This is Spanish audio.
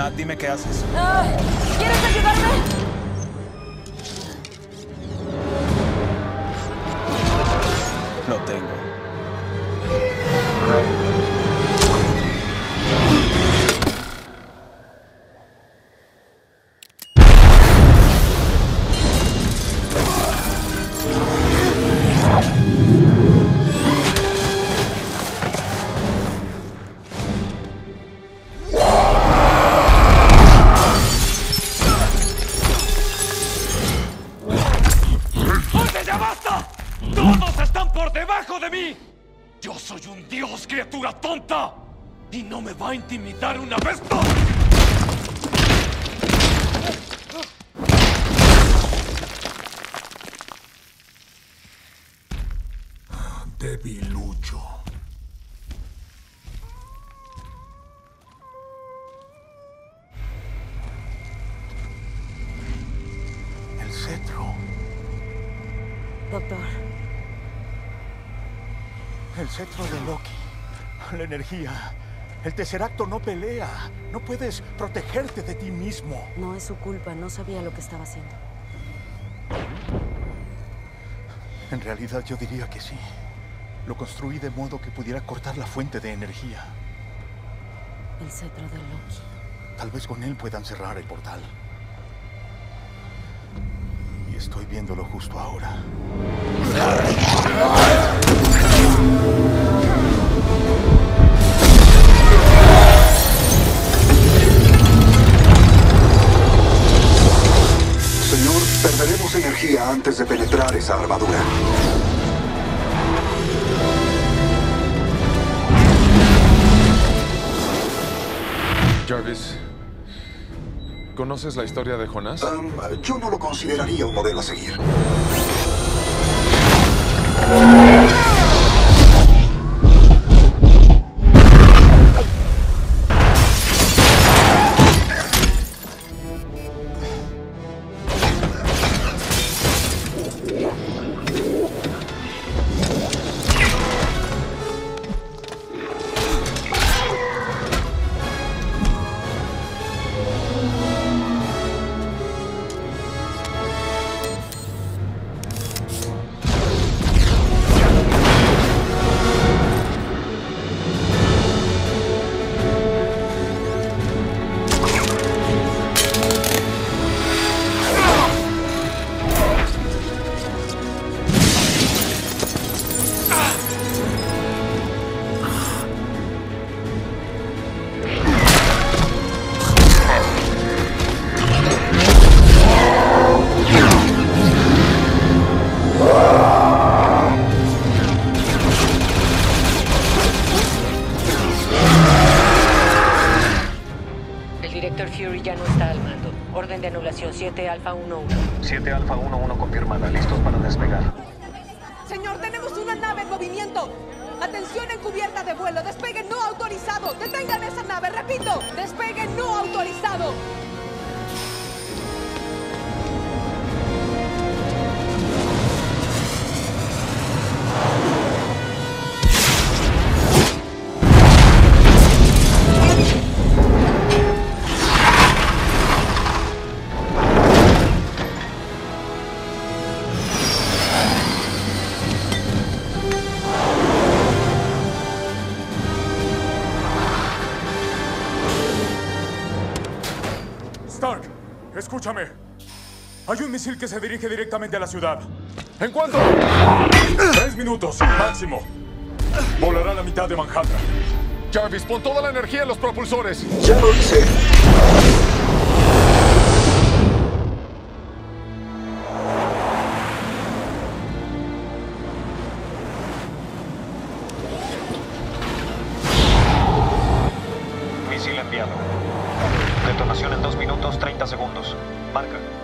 Nat, dime qué haces. Ah, ¿Quieres ayudarme? Lo tengo. Basta! ¡Todos están por debajo de mí! Yo soy un dios, criatura tonta. Y no me va a intimidar una vez más. Debilucho. Doctor, El cetro de Loki. La energía. El Tesseracto no pelea. No puedes protegerte de ti mismo. no es su culpa, no sabía lo que estaba haciendo. En realidad yo diría que sí. Lo construí de modo que pudiera cortar la fuente de energía. El cetro de Loki. Tal vez con él puedan cerrar el portal. Estoy viéndolo justo ahora. Señor, perderemos energía antes de penetrar esa armadura. ¿Conoces la historia de Jonás? Yo no lo consideraría un modelo a seguir. El director Fury ya no está al mando. Orden de anulación 7 Alfa 11. 7 Alfa 11 confirmada, listos para despegar. Señor, tenemos una nave en movimiento. Atención encubierta de vuelo. Despegue no autorizado. Detengan esa nave. Repito. Despegue no autorizado. Escúchame. Hay un misil que se dirige directamente a la ciudad. ¿En cuánto? Tres minutos, máximo. Volará a la mitad de Manhattan. Jarvis, pon toda la energía en los propulsores. Ya lo hice. Misil enviado. En 2 minutos 30 segundos. Marca.